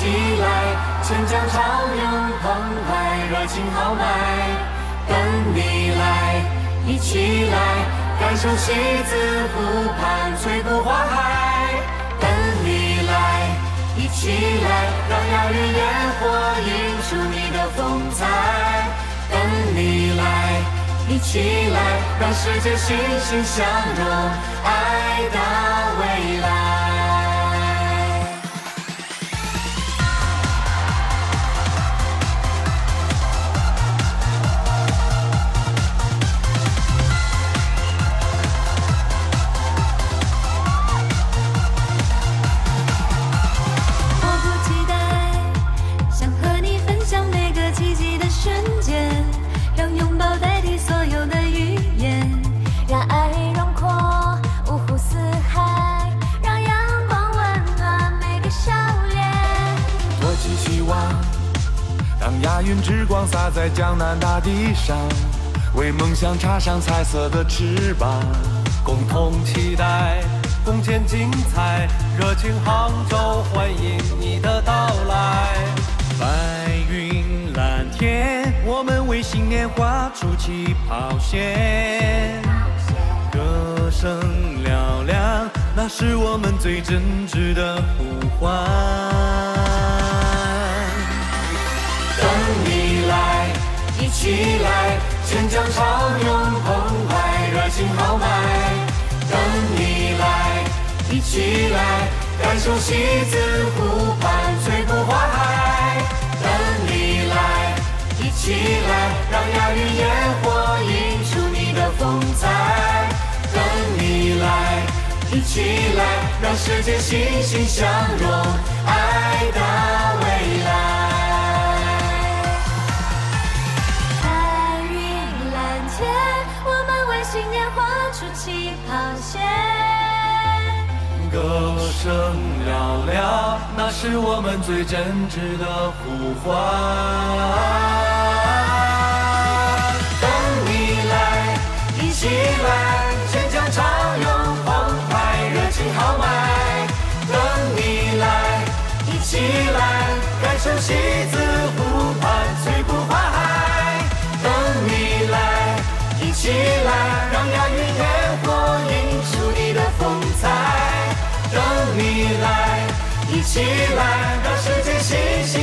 起来，千江潮涌澎湃，热情豪迈，等你来，一起来，感受西子湖畔翠谷花海，等你来，一起来，让亚运烟火映出你的风采，等你来，一起来，让世界欣欣向荣，爱到未来。亚运之光洒在江南大地上，为梦想插上彩色的翅膀。共同期待，共建精彩，热情杭州，欢迎你的到来。白云蓝天，我们为新年画出起跑线。歌声嘹亮，那是我们最真挚的呼唤。起来，千江潮涌澎湃，热情豪迈。等你来，一起来，感受西子湖畔翠谷花海。等你来，一起来，让亚运烟火映出你的风采。等你来，一起来，让世界欣欣向荣，们为新年画出起跑线。歌声嘹亮，那是我们最真挚的呼唤。等你来，一起来，千江潮涌澎湃，热情豪迈。等你来，一起来，感受西子一起来，让世界新鲜。